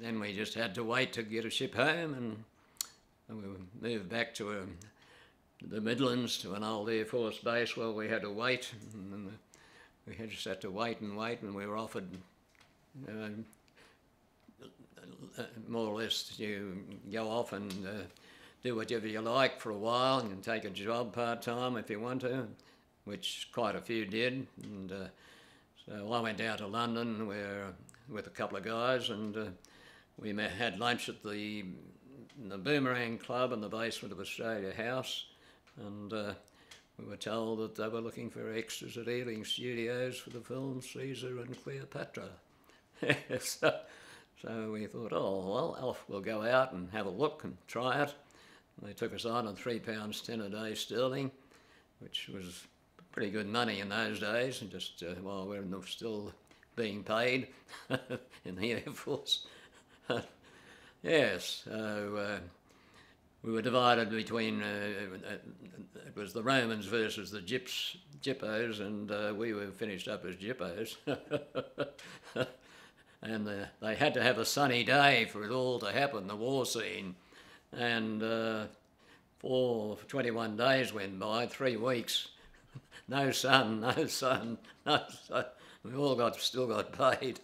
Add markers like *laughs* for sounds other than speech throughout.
Then we just had to wait to get a ship home and, we moved back to a, the Midlands to an old Air Force base where we had to wait. And we had just had to wait and wait and we were offered uh, more or less you go off and uh, do whatever you like for a while and take a job part time if you want to, which quite a few did. And uh, so I went down to London where with a couple of guys and uh, we had lunch at the the Boomerang Club in the basement of Australia House, and uh, we were told that they were looking for extras at Ealing Studios for the film Caesar and Cleopatra. *laughs* so, so we thought, oh well, off we'll go out and have a look and try it. And they took us on at three pounds ten a day sterling, which was pretty good money in those days, and just uh, while we're still being paid *laughs* in the Air Force. *laughs* yes, so uh, we were divided between, uh, it was the Romans versus the Gyps, Gippos, and uh, we were finished up as Gippos. *laughs* and uh, they had to have a sunny day for it all to happen, the war scene. And uh, for 21 days went by, three weeks, *laughs* no sun, no sun, no sun. We all got still got paid.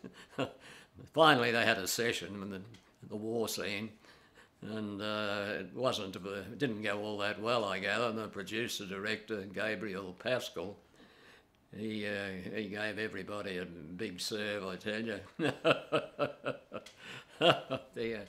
Finally, they had a session in the, the war scene, and uh, it wasn't, uh, it didn't go all that well, I gather. And the producer director, Gabriel Pascal, he, uh, he gave everybody a big serve, I tell you. *laughs* yeah.